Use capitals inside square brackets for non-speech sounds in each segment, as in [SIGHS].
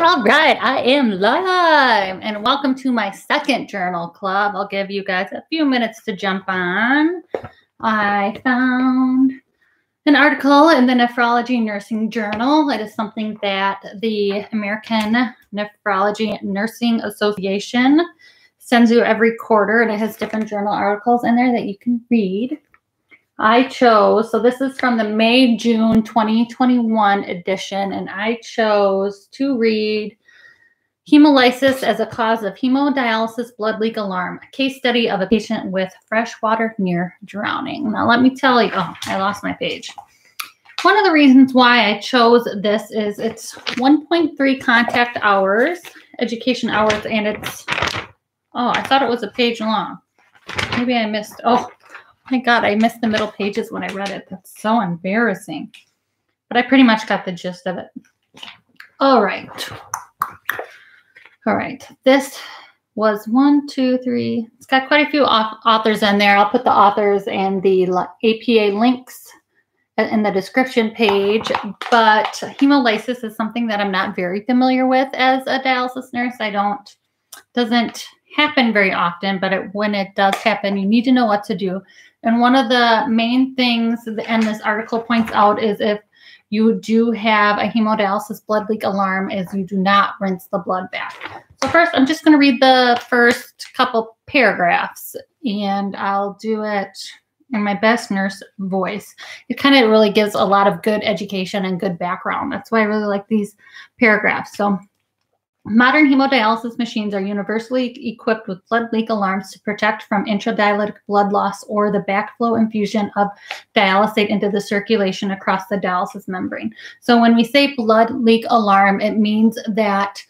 All right, I am live and welcome to my second journal club. I'll give you guys a few minutes to jump on. I found an article in the Nephrology Nursing Journal. It is something that the American Nephrology Nursing Association sends you every quarter, and it has different journal articles in there that you can read. I chose, so this is from the May June 2021 edition, and I chose to read Hemolysis as a cause of hemodialysis blood leak alarm, a case study of a patient with fresh water near drowning. Now, let me tell you, oh, I lost my page. One of the reasons why I chose this is it's 1.3 contact hours, education hours, and it's, oh, I thought it was a page long. Maybe I missed, oh, my God, I missed the middle pages when I read it. That's so embarrassing. But I pretty much got the gist of it. All right. All right. This was one, two, three. It's got quite a few authors in there. I'll put the authors and the APA links in the description page. But hemolysis is something that I'm not very familiar with as a dialysis nurse. I don't, doesn't happen very often, but it, when it does happen, you need to know what to do. And one of the main things, and this article points out, is if you do have a hemodialysis blood leak alarm, is you do not rinse the blood back. So first, I'm just going to read the first couple paragraphs, and I'll do it in my best nurse voice. It kind of really gives a lot of good education and good background. That's why I really like these paragraphs. So Modern hemodialysis machines are universally equipped with blood leak alarms to protect from intradialytic blood loss or the backflow infusion of dialysate into the circulation across the dialysis membrane. So when we say blood leak alarm, it means that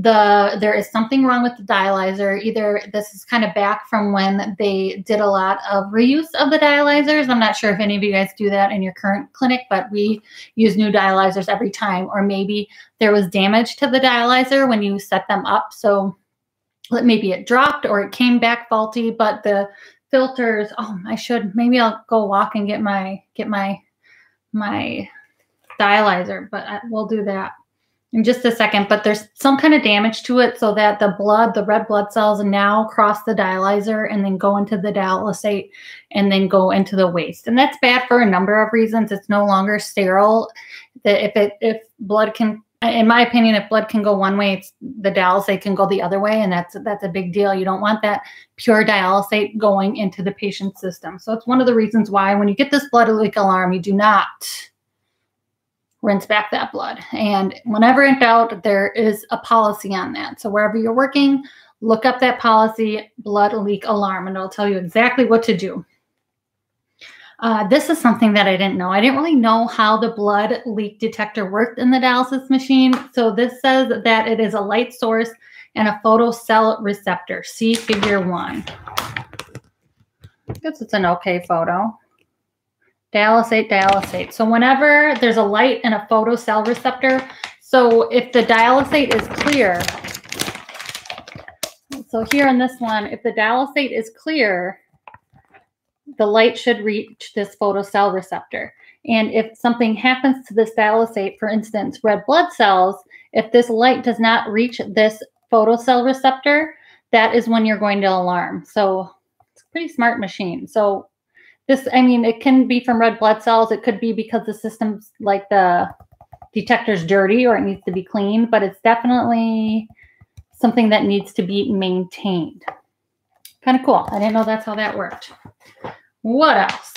the there is something wrong with the dialyzer. Either this is kind of back from when they did a lot of reuse of the dialyzers. I'm not sure if any of you guys do that in your current clinic, but we use new dialyzers every time. Or maybe there was damage to the dialyzer when you set them up. So maybe it dropped or it came back faulty, but the filters, oh, I should maybe I'll go walk and get my get my my dialyzer, but I, we'll do that in just a second, but there's some kind of damage to it so that the blood, the red blood cells now cross the dialyzer and then go into the dialysate and then go into the waste. And that's bad for a number of reasons. It's no longer sterile. That if it if blood can in my opinion, if blood can go one way, it's the dialysate can go the other way, and that's that's a big deal. You don't want that pure dialysate going into the patient's system. So it's one of the reasons why when you get this blood leak alarm, you do not rinse back that blood. And whenever in doubt, there is a policy on that. So wherever you're working, look up that policy, blood leak alarm, and it'll tell you exactly what to do. Uh, this is something that I didn't know. I didn't really know how the blood leak detector worked in the dialysis machine. So this says that it is a light source and a photocell receptor. See figure one. I guess it's an okay photo. Dialysate, dialysate. So whenever there's a light and a photocell receptor, so if the dialysate is clear, so here in this one, if the dialysate is clear, the light should reach this photocell receptor. And if something happens to this dialysate, for instance, red blood cells, if this light does not reach this photocell receptor, that is when you're going to alarm. So it's a pretty smart machine. So this, I mean, it can be from red blood cells. It could be because the system's like the detector's dirty or it needs to be cleaned, but it's definitely something that needs to be maintained. Kind of cool. I didn't know that's how that worked. What else?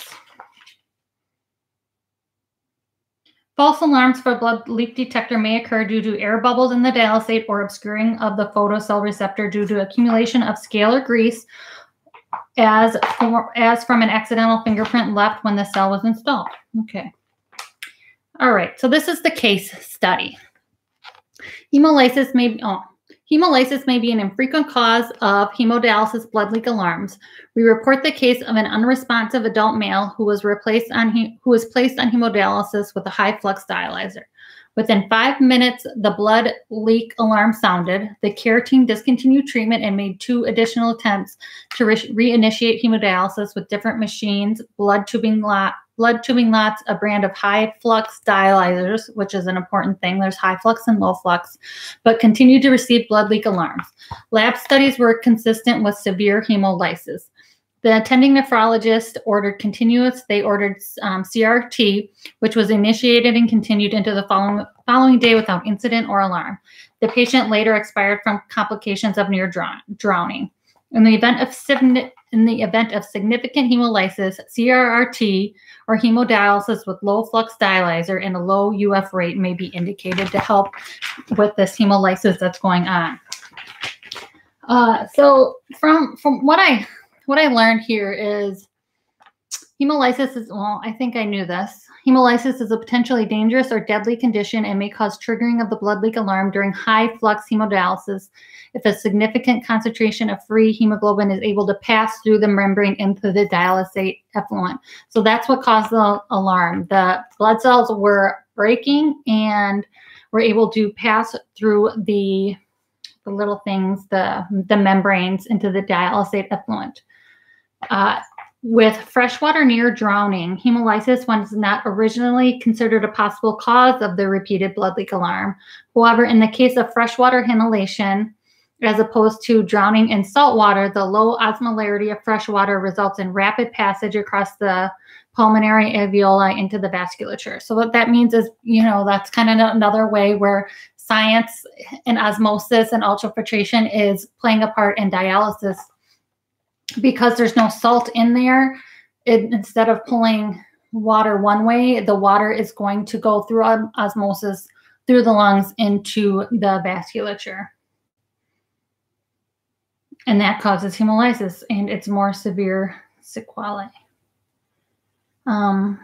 False alarms for blood leak detector may occur due to air bubbles in the dialysate or obscuring of the photocell receptor due to accumulation of scale or grease as, for, as from an accidental fingerprint left when the cell was installed. Okay. All right, so this is the case study. Hemolysis may be, oh, hemolysis may be an infrequent cause of hemodialysis blood leak alarms. We report the case of an unresponsive adult male who was replaced on who was placed on hemodialysis with a high flux dialyzer. Within five minutes, the blood leak alarm sounded. The care team discontinued treatment and made two additional attempts to re- reinitiate hemodialysis with different machines, blood tubing blood tubing lots, a brand of high flux dialyzers, which is an important thing. There's high flux and low flux, but continued to receive blood leak alarms. Lab studies were consistent with severe hemolysis. The attending nephrologist ordered continuous. They ordered um, CRT, which was initiated and continued into the following, following day without incident or alarm. The patient later expired from complications of near drowning. In the event of in the event of significant hemolysis, CRRT or hemodialysis with low flux dialyzer and a low UF rate may be indicated to help with this hemolysis that's going on. Uh, so from from what I what I learned here is hemolysis is, well, I think I knew this. Hemolysis is a potentially dangerous or deadly condition and may cause triggering of the blood leak alarm during high flux hemodialysis if a significant concentration of free hemoglobin is able to pass through the membrane into the dialysate effluent. So that's what caused the alarm. The blood cells were breaking and were able to pass through the the little things, the the membranes into the dialysate effluent. Uh, with freshwater near drowning, hemolysis was not originally considered a possible cause of the repeated blood leak alarm. However, in the case of freshwater inhalation, as opposed to drowning in salt water, the low osmolarity of freshwater results in rapid passage across the pulmonary alveoli into the vasculature. So what that means is, you know, that's kind of another way where science and osmosis and ultrafiltration is playing a part in dialysis because there's no salt in there, it, instead of pulling water one way, the water is going to go through osmosis through the lungs into the vasculature. And that causes hemolysis and it's more severe sequelae. Um,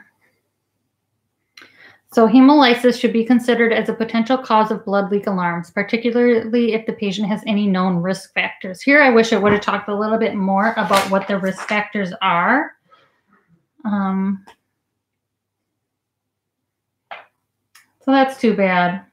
so hemolysis should be considered as a potential cause of blood leak alarms, particularly if the patient has any known risk factors. Here, I wish I would have talked a little bit more about what the risk factors are. Um, so that's too bad.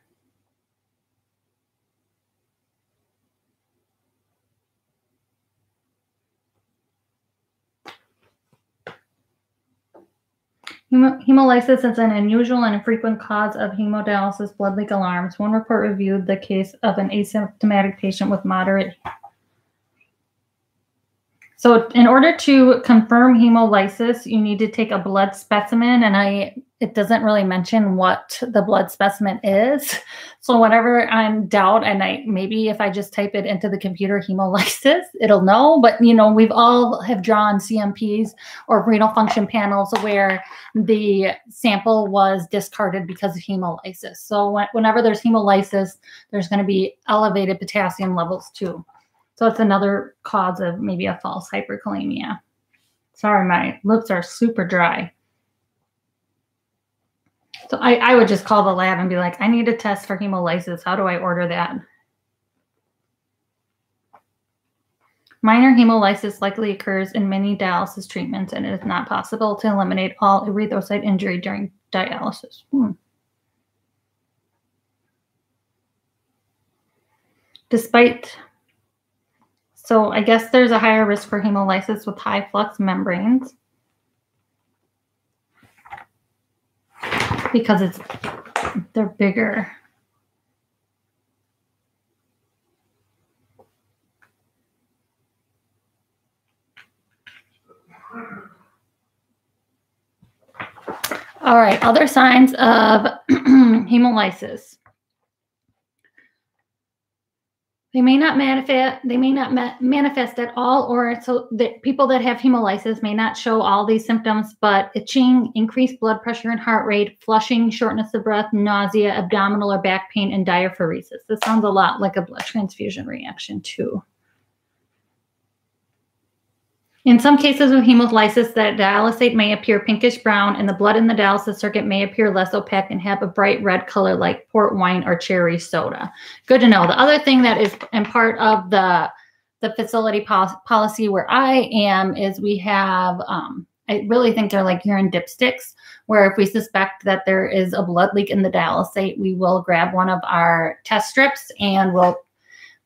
Hemolysis is an unusual and infrequent cause of hemodialysis blood leak alarms. One report reviewed the case of an asymptomatic patient with moderate. So, in order to confirm hemolysis, you need to take a blood specimen, and I it doesn't really mention what the blood specimen is. [LAUGHS] So whenever I'm doubt, and I maybe if I just type it into the computer [LAUGHS] hemolysis, it'll know. But you know, we've all have drawn CMPs or renal function panels where the sample was discarded because of hemolysis. So whenever there's hemolysis, there's going to be elevated potassium levels too. So it's another cause of maybe a false hyperkalemia. Sorry, my lips are super dry. So I, I would just call the lab and be like, I need a test for hemolysis. How do I order that? Minor hemolysis likely occurs in many dialysis treatments, and it is not possible to eliminate all erythrocyte injury during dialysis. Hmm. Despite, so I guess there's a higher risk for hemolysis with high flux membranes. because it's they're bigger. All right, other signs of [CLEARS THROAT] hemolysis. They may not manifest. They may not ma- manifest at all, or so that people that have hemolysis may not show all these symptoms. But itching, increased blood pressure and heart rate, flushing, shortness of breath, nausea, abdominal or back pain, and diaphoresis. This sounds a lot like a blood transfusion reaction too. In some cases of hemolysis, the dialysate may appear pinkish brown, and the blood in the dialysis circuit may appear less opaque and have a bright red color like port wine or cherry soda. Good to know. The other thing that is in part of the the facility pol- policy where I am is we have um, I really think they're like urine dipsticks, where if we suspect that there is a blood leak in the dialysate, we will grab one of our test strips and we'll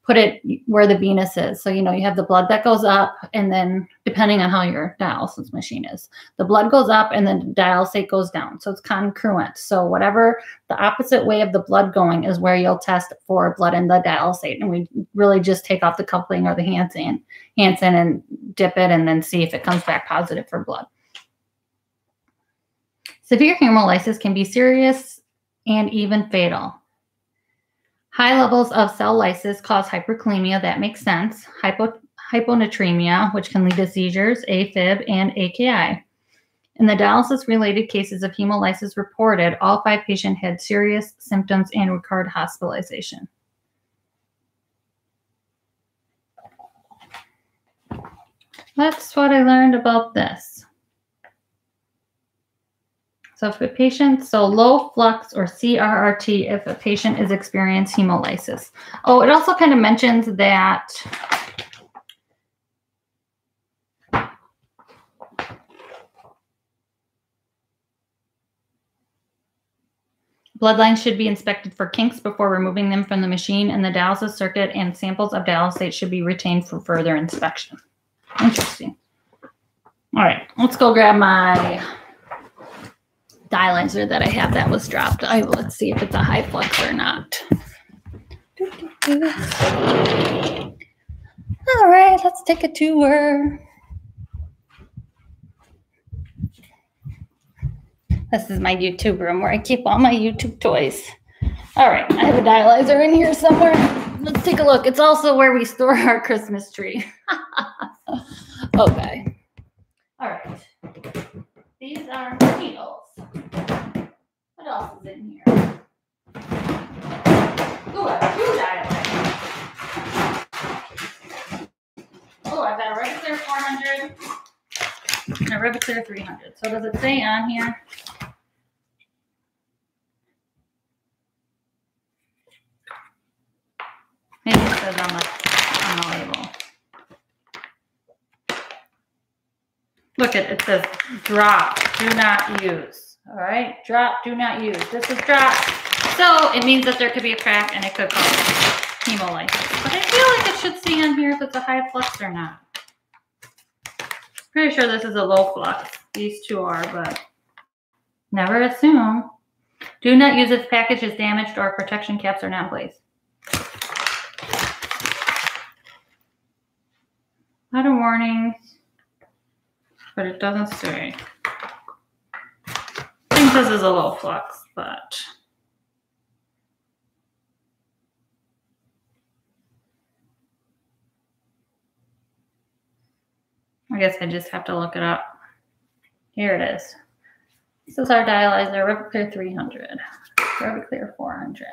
put it where the venous is. So, you know, you have the blood that goes up, and then depending on how your dialysis machine is, the blood goes up and then dialysate goes down. So it's congruent. So, whatever the opposite way of the blood going is where you'll test for blood in the dialysate. And we really just take off the coupling or the Hansen, Hansen and dip it and then see if it comes back positive for blood. Severe hemolysis can be serious and even fatal. High levels of cell lysis cause hyperkalemia. That makes sense. Hypo, hyponatremia, which can lead to seizures, AFib, and AKI. In the dialysis related cases of hemolysis reported, all five patients had serious symptoms and required hospitalization. That's what I learned about this. So if a patient, so low flux or CRRT if a patient is experiencing hemolysis. Oh, it also kind of mentions that Bloodlines should be inspected for kinks before removing them from the machine and the dialysis circuit and samples of dialysate should be retained for further inspection. Interesting. All right, let's go grab my dialyzer that I have that was dropped. I let's see if it's a high flux or not. All right, let's take a tour. This is my YouTube room where I keep all my YouTube toys. All right, I have a dialyzer in here somewhere. Let's take a look. It's also where we store our Christmas tree. [LAUGHS] okay. All right. These are needles. What else is in here? Ooh, a. Oh, I've got a Revaclear 400 and a Revaclear 300. So does it say on here? Maybe it says on the label. Look at it says drop, do not use. All right, drop, do not use. This is drop. So it means that there could be a crack and it could cause hemolysis. But I feel like it should say on here if it's a high flux or not. Pretty sure this is a low flux. These two are, but never assume. Do not use if package is damaged or protection caps are not placed. place. Lot of warnings but it doesn't say. I think this is a low flux, but I guess I just have to look it up. Here it is. This is our dialyzer, Revaclear 300, Revaclear 400.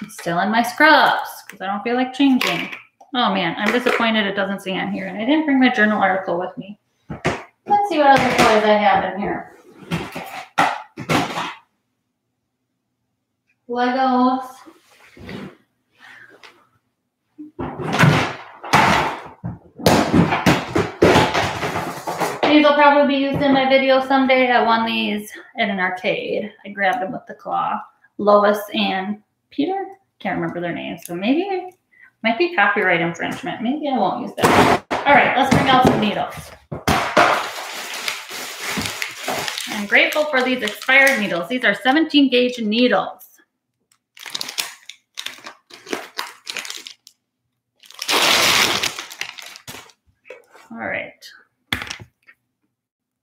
It's still in my scrubs because I don't feel like changing. Oh man, I'm disappointed it doesn't say on here. And I didn't bring my journal article with me. Let's see what other toys I have in here. Legos. These will probably be used in my video someday. I won these at an arcade. I grabbed them with the claw. Lois and Peter? Can't remember their names. So maybe might be copyright infringement. Maybe I won't use that. All right, let's bring out some needles. I'm grateful for these expired needles. These are 17 gauge needles. All right.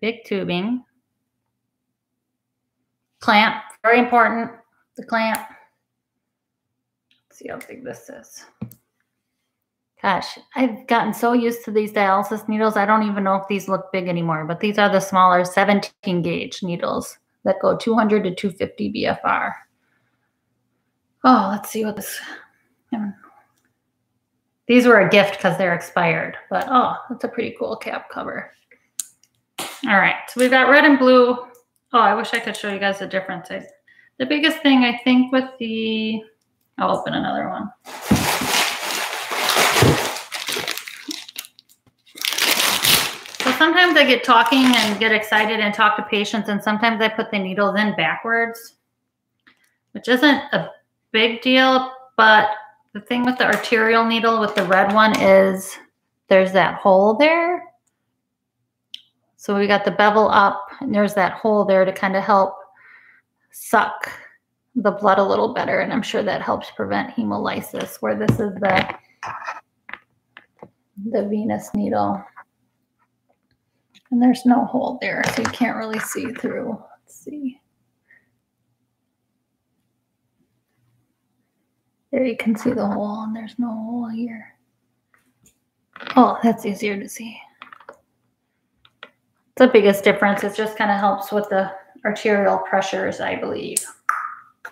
Big tubing. Clamp, very important. The clamp. Let's see how big this is. Gosh, I've gotten so used to these dialysis needles. I don't even know if these look big anymore, but these are the smaller 17 gauge needles that go 200 to 250 BFR. Oh, let's see what this. These were a gift because they're expired, but oh, that's a pretty cool cap cover. All right, so we've got red and blue. Oh, I wish I could show you guys the difference. I, the biggest thing I think with the, I'll open another one. Sometimes I get talking and get excited and talk to patients, and sometimes I put the needles in backwards, which isn't a big deal, but The thing with the arterial needle with the red one is there's that hole there. So we got the bevel up and there's that hole there to kind of help suck the blood a little better. And I'm sure that helps prevent hemolysis where this is the, the venous needle. And there's no hole there, so you can't really see through. Let's see. There you can see the hole, and there's no hole here. Oh, that's easier to see. The biggest difference. It just kind of helps with the arterial pressures, I believe.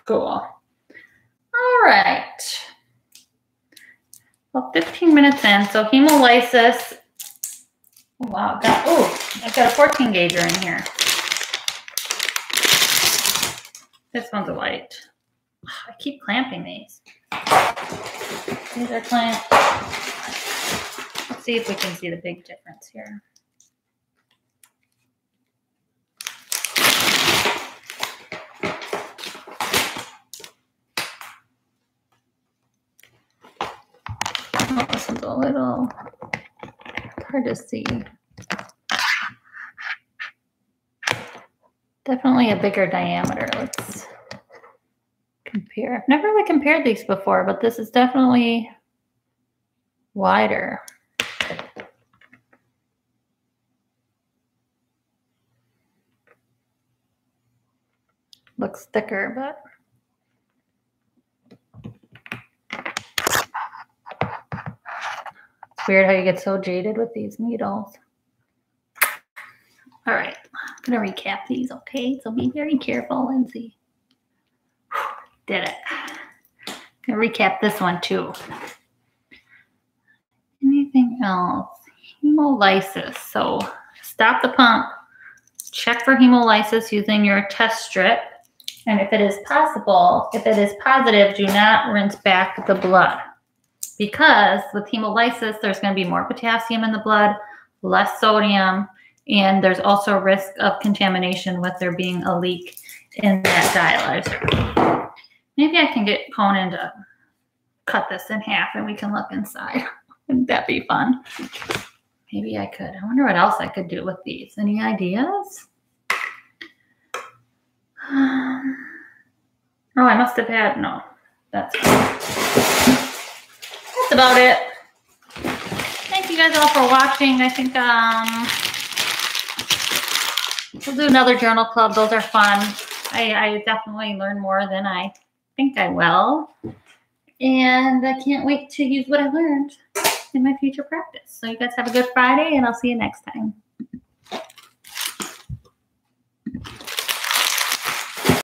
Cool. All right. Well, 15 minutes in. So hemolysis. Oh, wow. Got, oh, I've got a 14 gauger in here. This one's a light. I keep clamping these. These are clamped. Let's see if we can see the big difference here. Oh, this is a little to see. Definitely a bigger diameter. Let's compare. I've never really compared these before, but this is definitely wider. Looks thicker, but it's weird how you get so jaded with these needles. All right, I'm gonna recap these, okay? So be very careful, Lindsey. Did it. Gonna recap this one too. Anything else? Hemolysis. So stop the pump, check for hemolysis using your test strip. And if it is possible, if it is positive, do not rinse back the blood. Because with hemolysis, there's going to be more potassium in the blood, less sodium, and there's also risk of contamination with there being a leak in that dialyzer. Maybe I can get Conan to cut this in half and we can look inside. [LAUGHS] Wouldn't that be fun? Maybe I could. I wonder what else I could do with these. Any ideas? [SIGHS] Oh, I must have had, no, that's about it. Thank you guys all for watching. I think um, we'll do another journal club. Those are fun. I, I definitely learn more than I think I will. And I can't wait to use what I learned in my future practice. So you guys have a good Friday and I'll see you next time.